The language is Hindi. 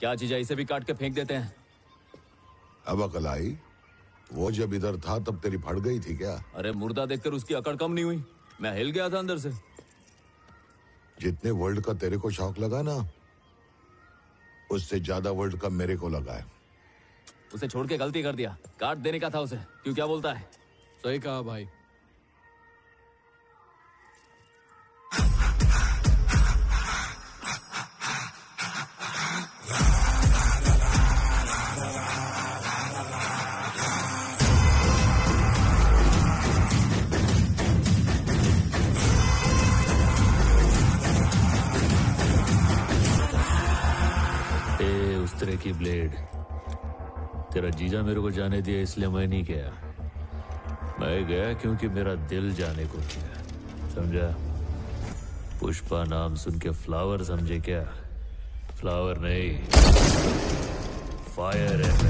क्या चीज़ इसे भी काट के फेंक देते हैं। अब अकल आई। वो जब इधर था तब तेरी फट गई थी क्या? अरे मुर्दा देखकर उसकी अकड़ कम नहीं हुई। मैं हिल गया था अंदर से। जितने वर्ल्ड का तेरे को शौक लगा ना उससे ज़्यादा वर्ल्ड का मेरे को लगा है। उसे छोड़ के गलती कर दिया। काट देने का था उसे। क्यों क्या बोलता है? सही कहा भाई। ए, उस तरह की ब्लेड। तेरा जीजा मेरे को जाने दिया, इसलिए मैं नहीं गया। मैं गया क्योंकि मेरा दिल जाने को किया। समझा? पुष्पा नाम सुन के फ्लावर समझे क्या? फ्लावर नहीं। फायर है